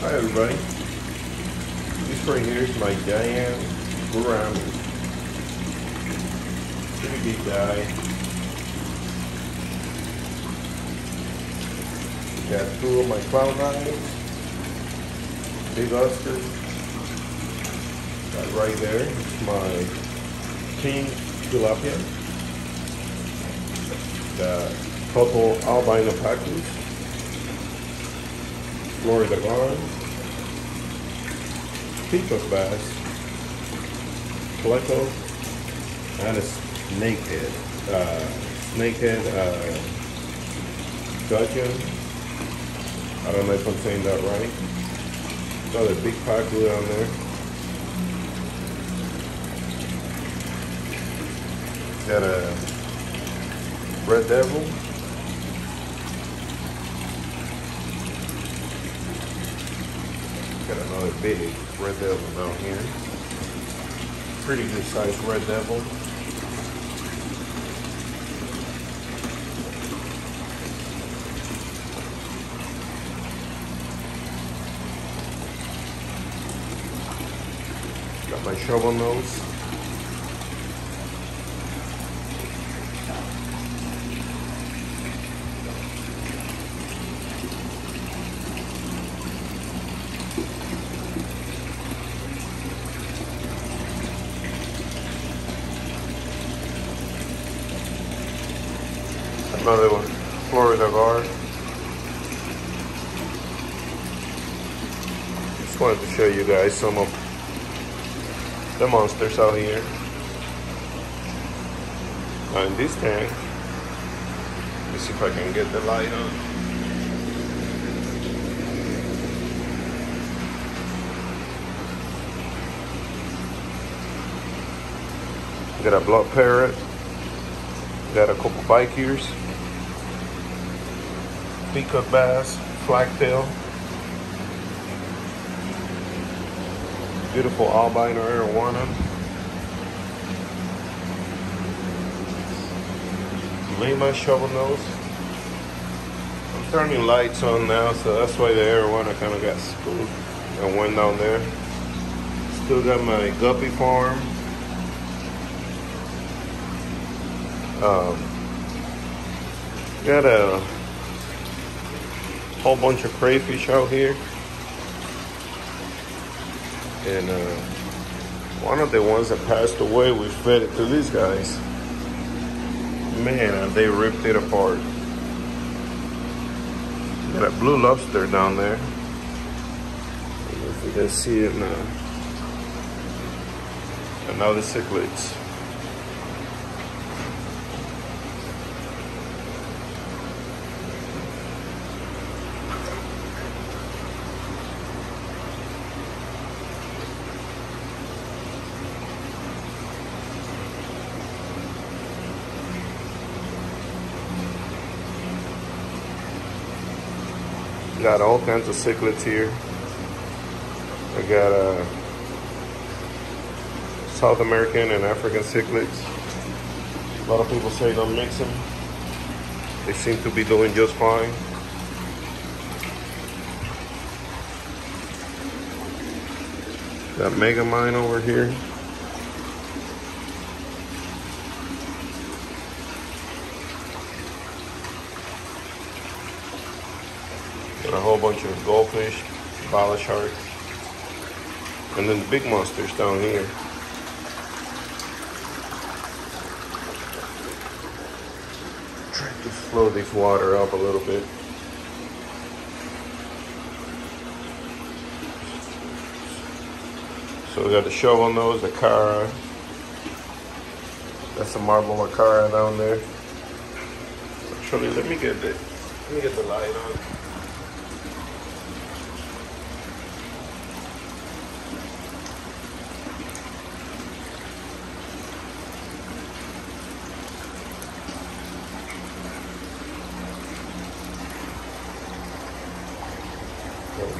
Hi everybody. This right here is my giant gourami. Pretty big guy. Got two of my clown knives. Big Oscar. Got right there. It's my king tilapia. Got couple albino pacus. Florida Gar, Peacock Bass, Pleco, and a snakehead. Uh, snakehead uh. I don't know if I'm saying that right. Another big pacu down there. Got a red devil. Got another big red devil down here. Pretty good sized red devil. Got my shovel nose. Another one, Florida Gar. Just wanted to show you guys some of the monsters out here. In this tank, let's see if I can get the light on. Got a blood parrot. Got a couple bike ears peacock bass, flagtail. Beautiful albino arowana. Lima shovel nose. I'm turning lights on now, so that's why the arowana kind of got spooked and went down there. Still got my guppy farm. Um, got a whole bunch of crayfish out here. And uh, one of the ones that passed away, we fed it to these guys. Man, they ripped it apart. Got a blue lobster down there. If you can see it now. And now the cichlids. Got all kinds of cichlids here. I got uh, South American and African cichlids. A lot of people say don't mix them. They seem to be doing just fine. Got Megamind over here. A whole bunch of goldfish, bala shark, and then the big monsters down here. Try to flow this water up a little bit. So we got the shovel nose, the car. That's the marble macara down there. Actually, let me get the let me get the light on.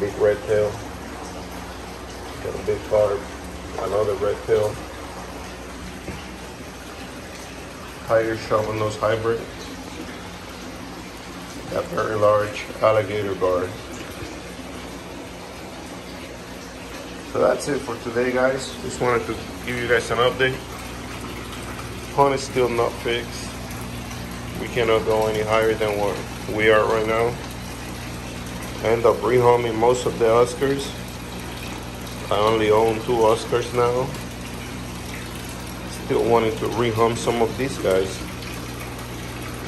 Big red tail. Got a big carp. Another red tail. Tiger shovel nose hybrid. Got very large alligator gar. So that's it for today, guys. Just wanted to give you guys an update. Pond is still not fixed. We cannot go any higher than what we are right now. End up rehoming most of the Oscars. I only own two Oscars now. Still wanting to rehome some of these guys.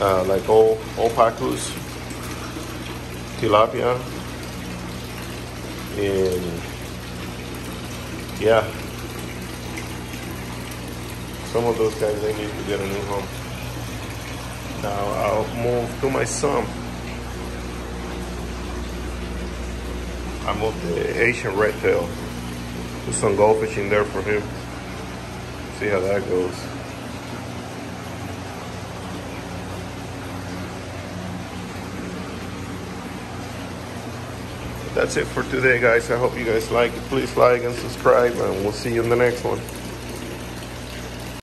Uh, like all Opacus, tilapia, and yeah, some of those guys they need to get a new home. Now I'll move to my son. I moved the Asian red tail. Do some gold fishing there for him. See how that goes. That's it for today, guys. I hope you guys like it. Please like and subscribe, and we'll see you in the next one.